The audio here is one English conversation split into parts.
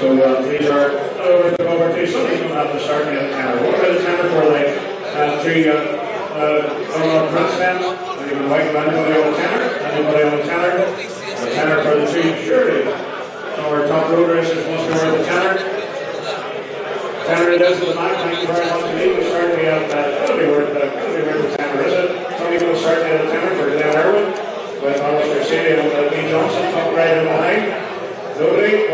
over to going to have to start in the tenor. What about the tenor for the uh, three uh, uh, Prince then? Anybody like anybody on the tenor? Anybody on the tenor? The tenor for the three, surely. Some of our top road racers wants to wear the tenor. Tenor it is in the back. Thank you very much indeed. We certainly have, uh, it'll be worth, uh, it'll be worth the tenor, is it? Going to start in the tenor for Glenn Irwin with Alastair Seeley and uh, Lee Johnston coming right in behind. Lovely.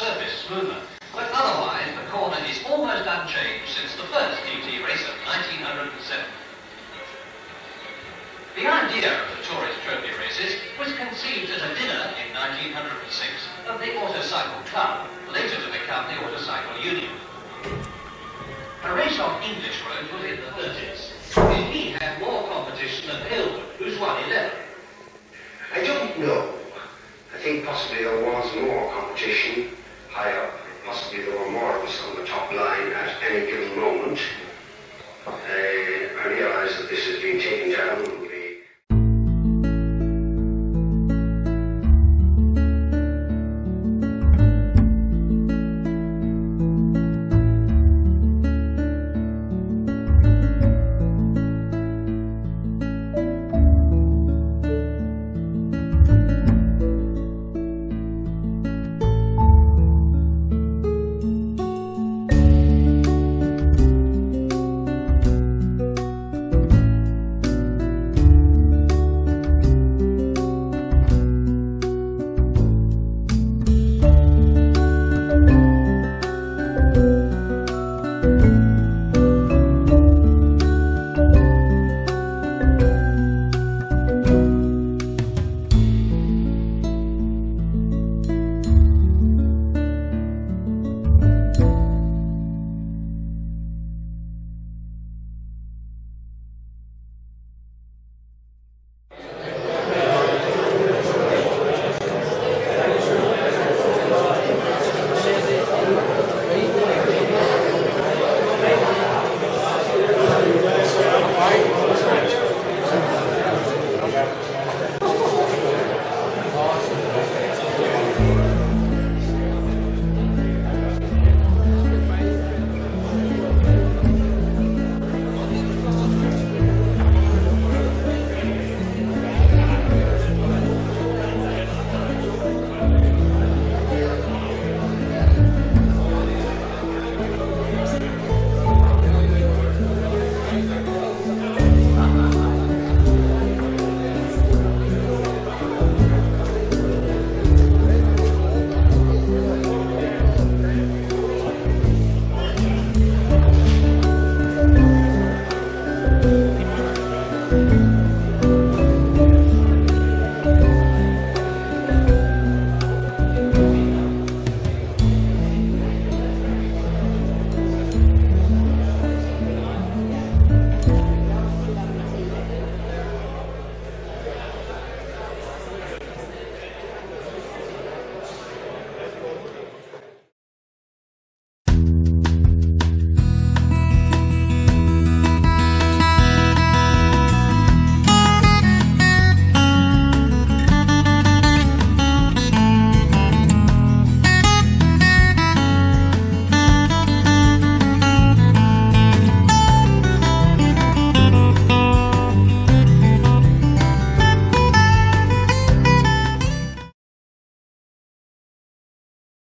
Surface smoother. But otherwise, the corner is almost unchanged since the first TT race of 1907. The idea of the tourist trophy races was conceived at a dinner in 1906 of the Autocycle Club, later to become the Autocycle Union. A race on English roads was in the 30s. He had more competition than Hilbert, who's won 11. I don't know. I think possibly there was more competition high up, possibly there were more of us on the top line at any given moment. Uh, I realise that this has been taken down